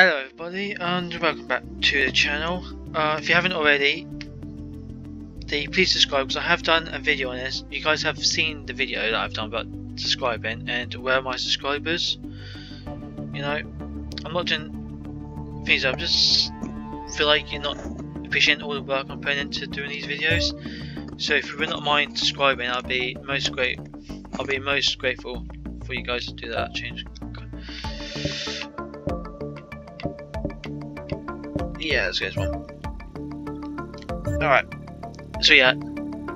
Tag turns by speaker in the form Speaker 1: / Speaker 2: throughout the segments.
Speaker 1: Hello everybody and welcome back to the channel. Uh, if you haven't already, the, please subscribe because I have done a video on this. You guys have seen the video that I've done about subscribing and where are my subscribers. You know, I'm not doing things, I'm just feel like you're not appreciating all the work I'm putting into doing these videos. So if you would not mind subscribing, I'll be most great. I'll be most grateful for you guys to do that change. Yeah, let's get this one. Alright. So yeah,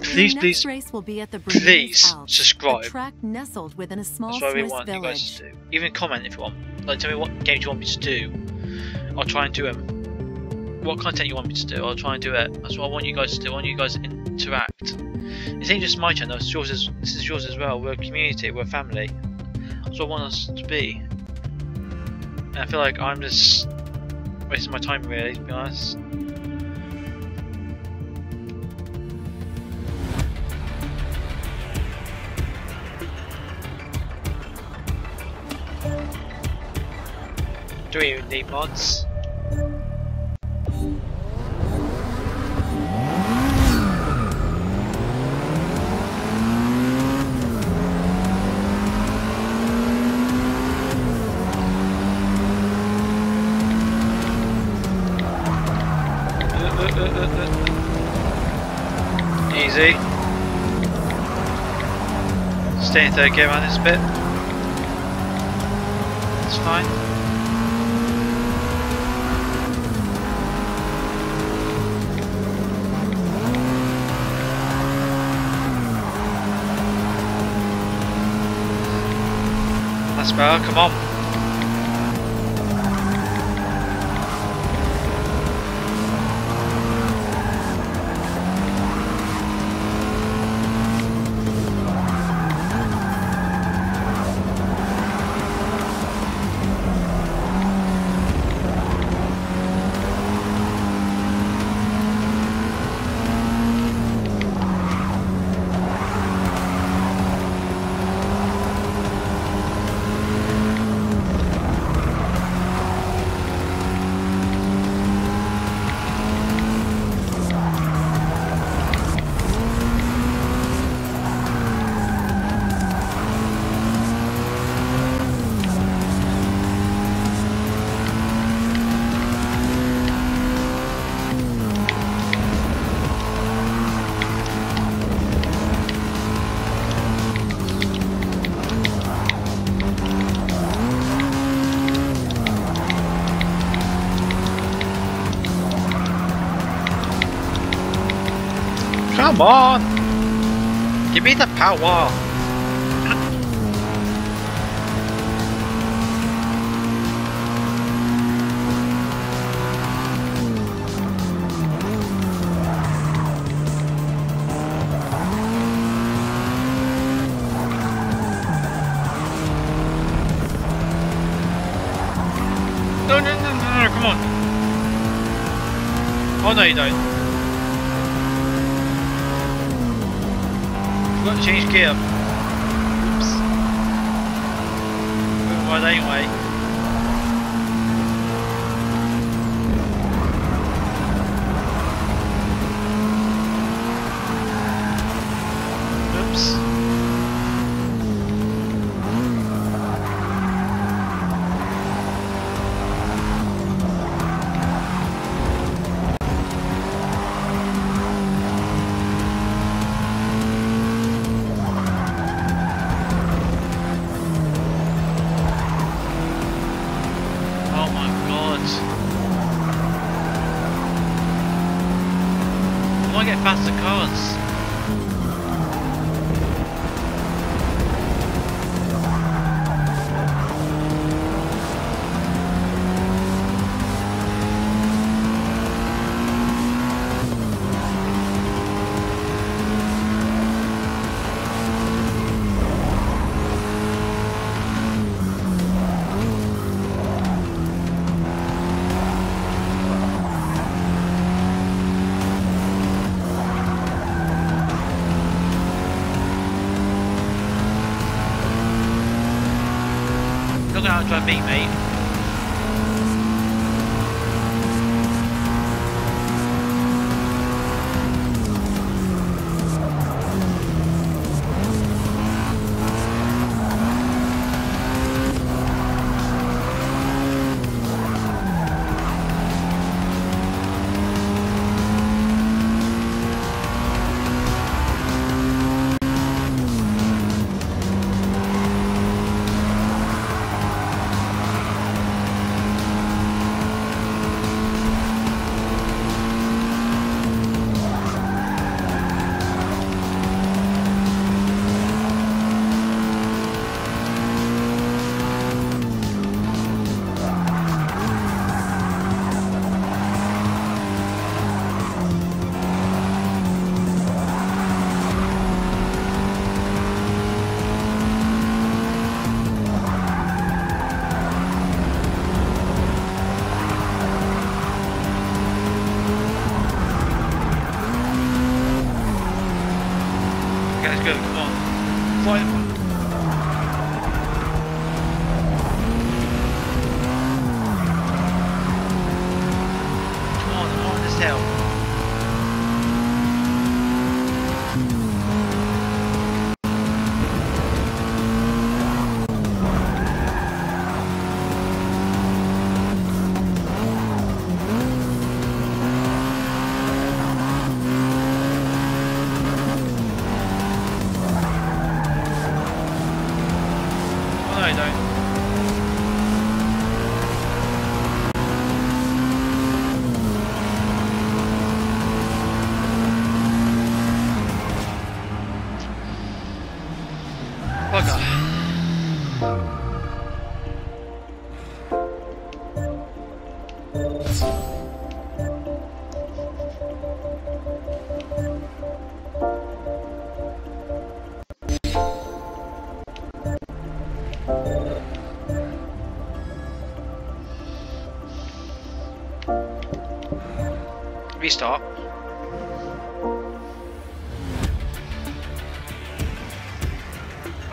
Speaker 1: please, please,
Speaker 2: race will be at the
Speaker 1: please
Speaker 2: Alps,
Speaker 1: subscribe.
Speaker 2: Track nestled within a small
Speaker 1: That's what we
Speaker 2: Swiss
Speaker 1: want you guys to do. Even comment if you want. Like, tell me what games you want me to do. I'll try and do them. What content you want me to do, I'll try and do it. That's what I want you guys to do. I want you guys to interact. This ain't just my channel, it's yours as, this is yours as well. We're a community, we're a family. That's what I want us to be. And I feel like I'm just wasting my time really, to be honest. Do we even need mods? Third gear on this bit. It's fine. That's better, come on. Come on! Give me the power! Change gear. Oops. Moving right anyway. Android bem meio.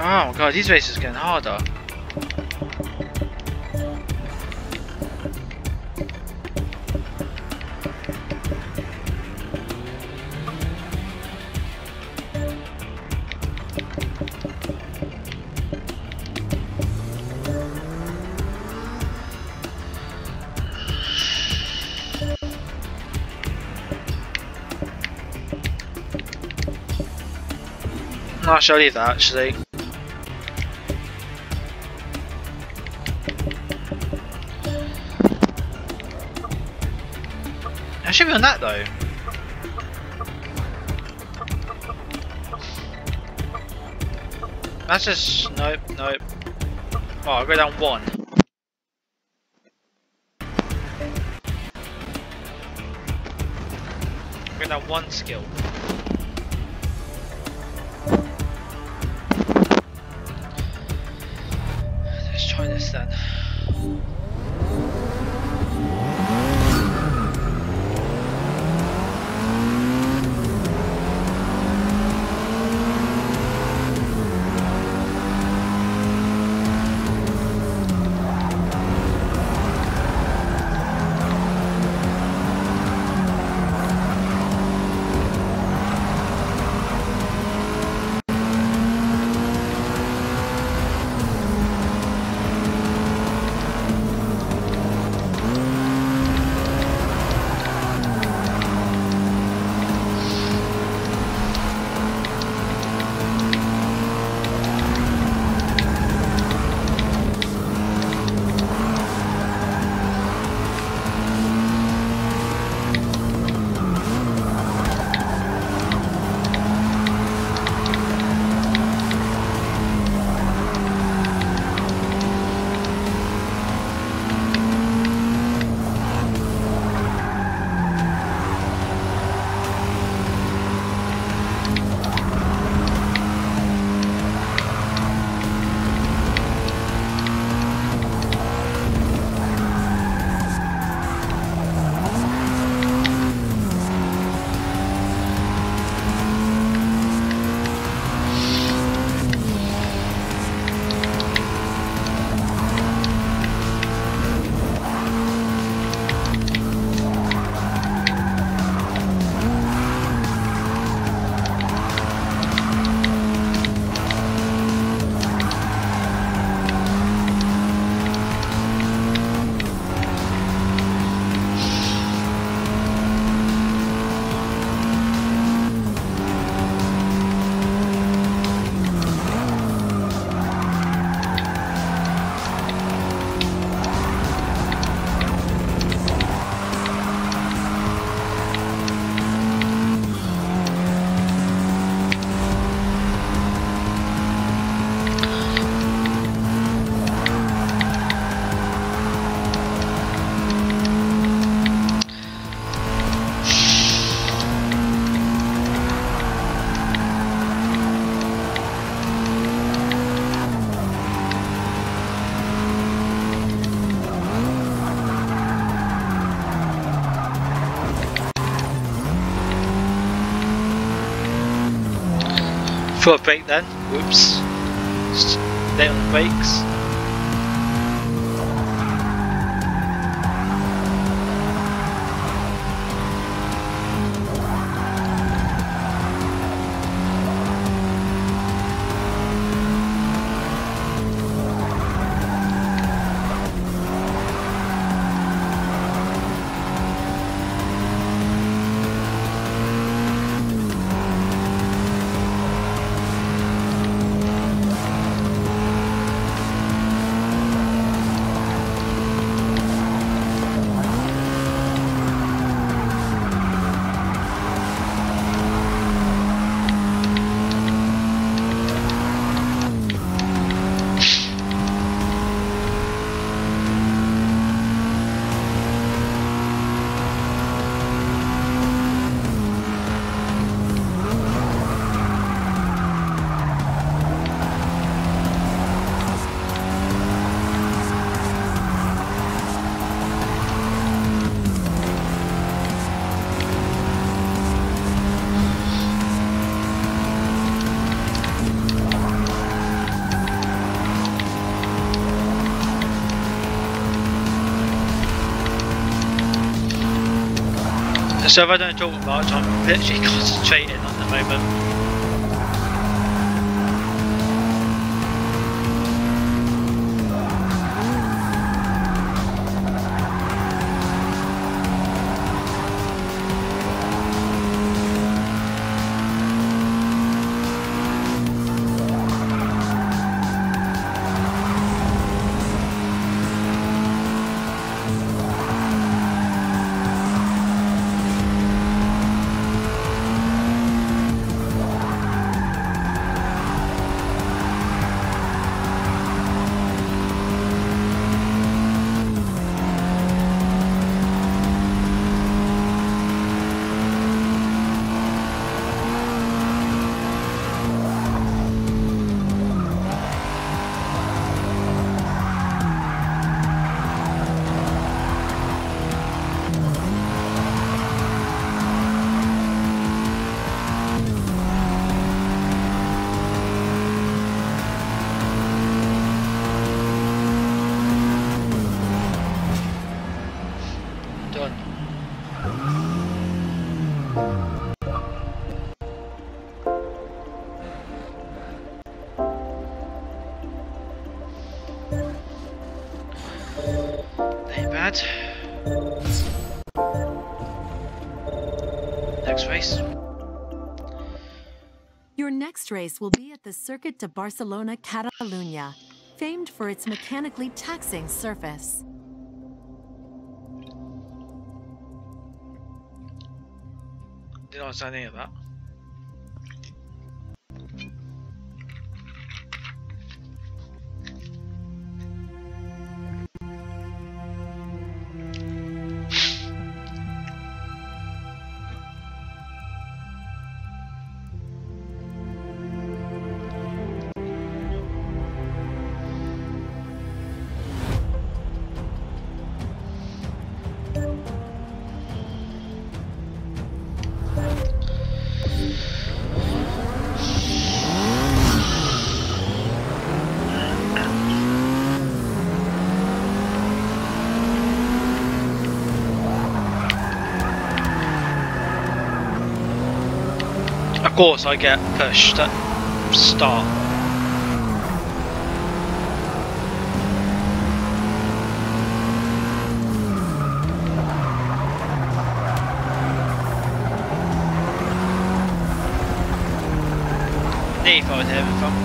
Speaker 1: Oh god, these races getting harder. I shall leave that actually. On that though. That's just nope, nope. Oh, I'll go down one. Go down one skill. Let's try this then. Foot brake then. Whoops. Stay on the brakes. So if I don't talk much, I'm literally concentrating at the moment. Next race.
Speaker 2: Your next race will be at the Circuit de Barcelona Catalunya, famed for its mechanically taxing surface.
Speaker 1: Didn't understand any of that. Course I get pushed at start. Nearly thought I was.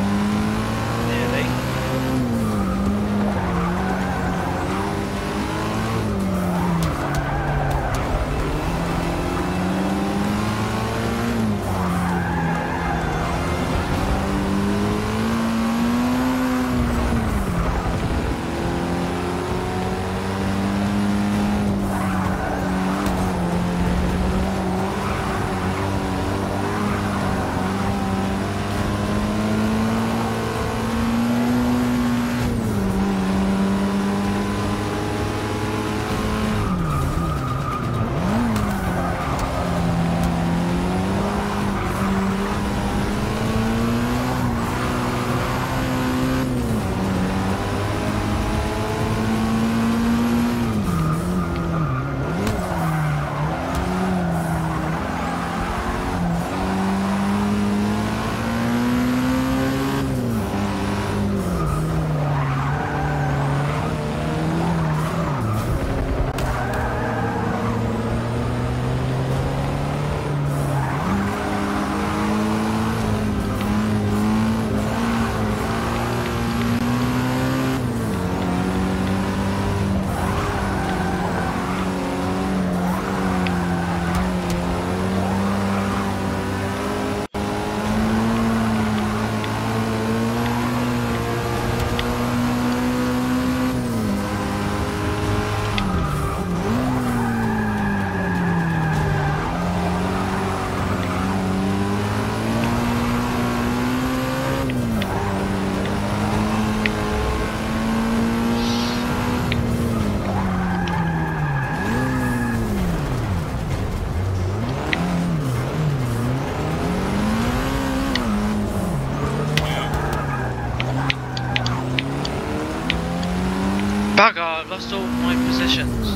Speaker 1: Bugger, I've lost all my positions.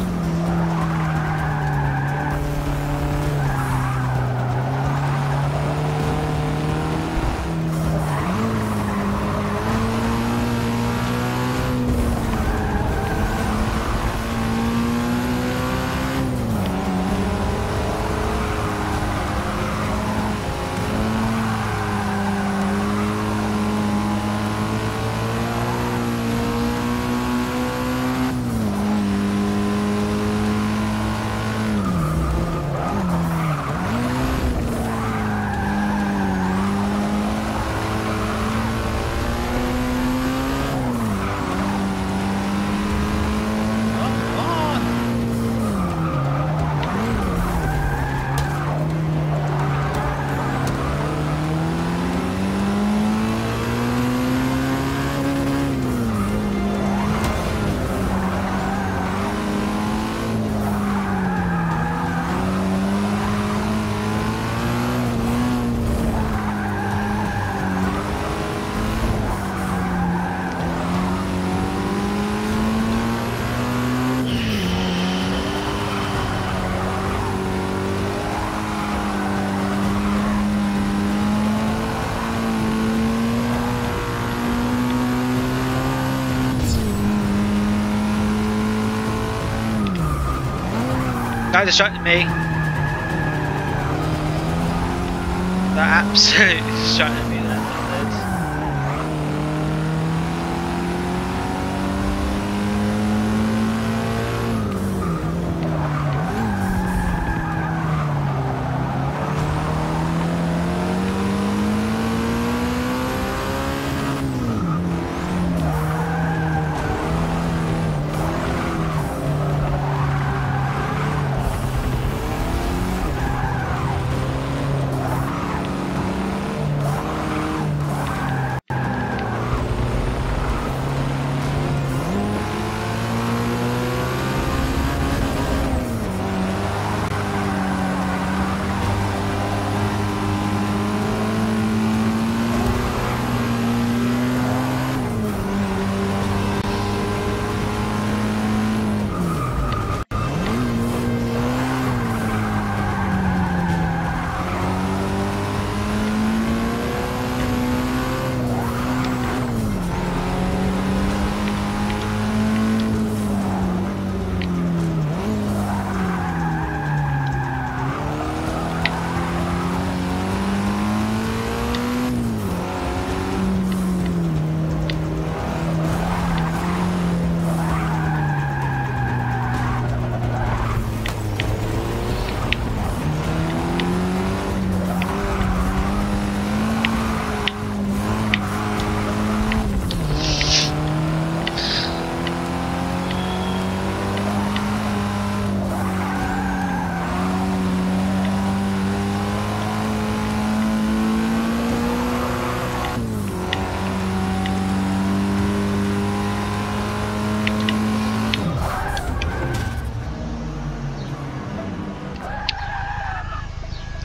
Speaker 1: That distracted me. That absolutely distracted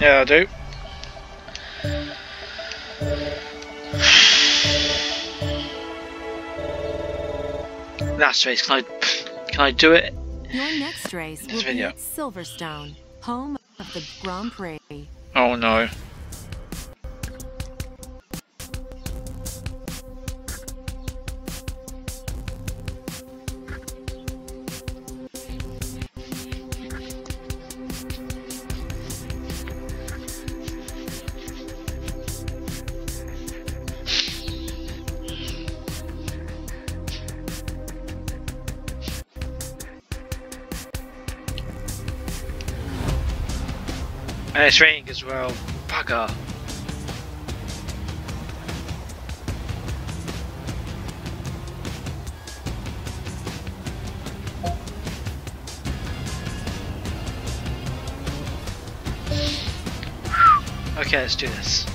Speaker 1: Yeah, I do. Last race, can I can I do it?
Speaker 2: Your next race will
Speaker 1: video.
Speaker 2: at Silverstone, home of the Grand Prix.
Speaker 1: Oh no. And it's raining as well. Bugger. Okay, let's do this.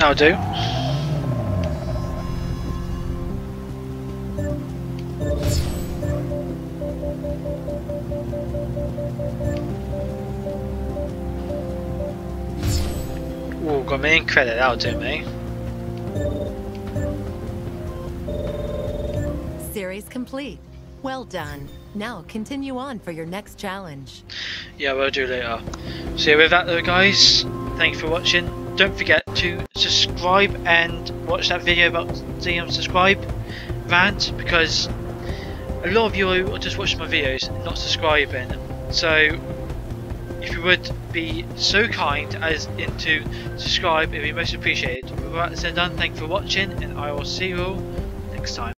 Speaker 1: That'll do. Ooh, got main credit, that'll do me.
Speaker 2: Series complete. Well done. Now continue on for your next challenge.
Speaker 1: Yeah, we'll do later. So yeah, with that though guys, thank you for watching. Don't forget to subscribe and watch that video about the unsubscribe rant because a lot of you are just watching my videos and not subscribing. So if you would be so kind as into subscribe, it'd be most appreciated. With that said done, thank you for watching and I will see you all next time.